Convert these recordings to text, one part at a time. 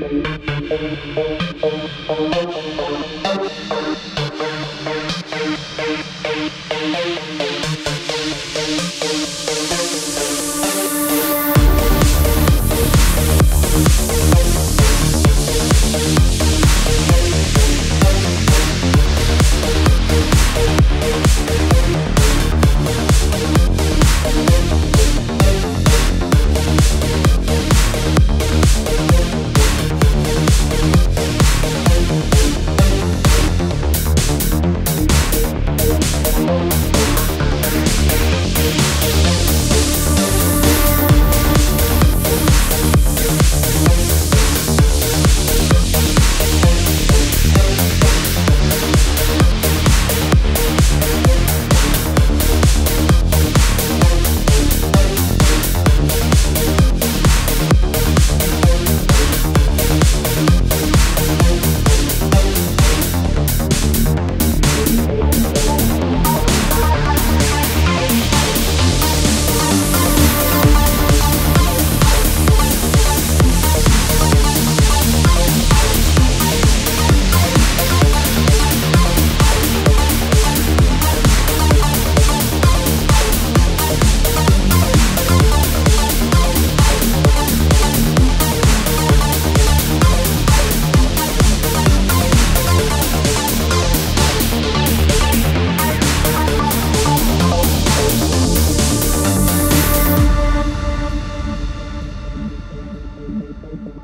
Thank you.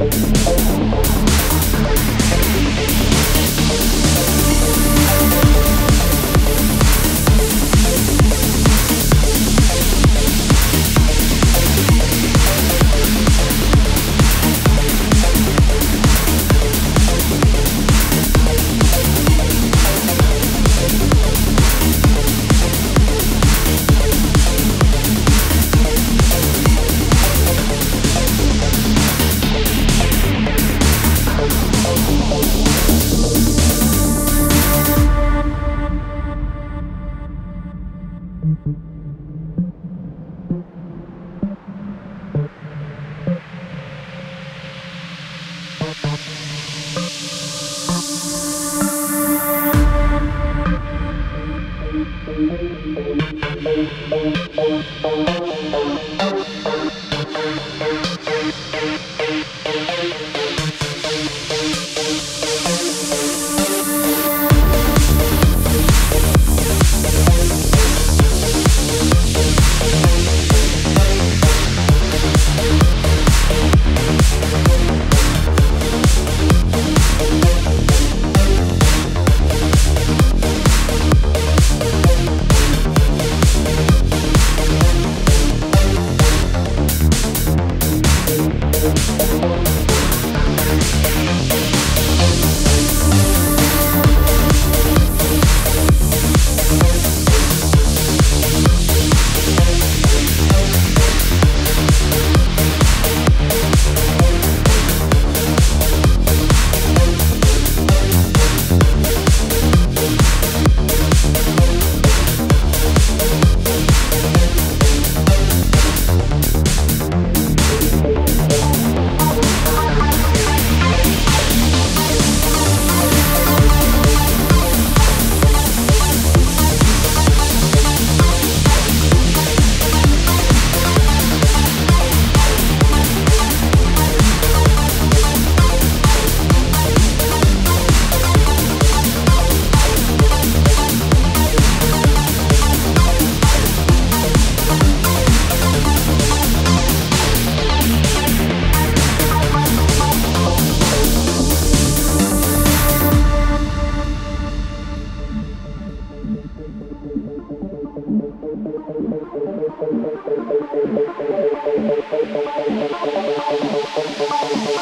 Thank Thank you.